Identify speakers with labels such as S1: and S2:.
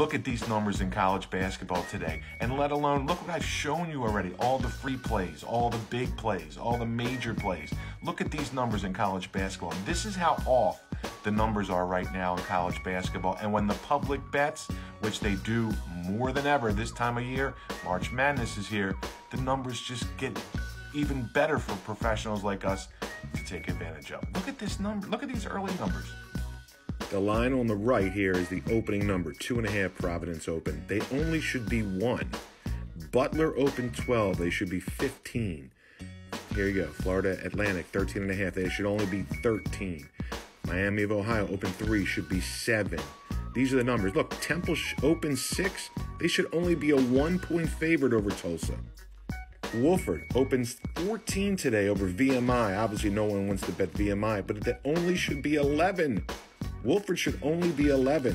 S1: Look at these numbers in college basketball today. And let alone, look what I've shown you already all the free plays, all the big plays, all the major plays. Look at these numbers in college basketball. This is how off the numbers are right now in college basketball. And when the public bets, which they do more than ever this time of year, March Madness is here, the numbers just get even better for professionals like us to take advantage of. Look at this number. Look at these early numbers.
S2: The line on the right here is the opening number, two and a half Providence Open. They only should be one. Butler Open 12, they should be 15. Here you go. Florida Atlantic, 13 and a half. They should only be 13. Miami of Ohio, Open 3 should be 7. These are the numbers. Look, Temple Open 6, they should only be a one point favorite over Tulsa. Wofford opens 14 today over VMI. Obviously, no one wants to bet VMI, but that only should be 11. Wofford should only be 11.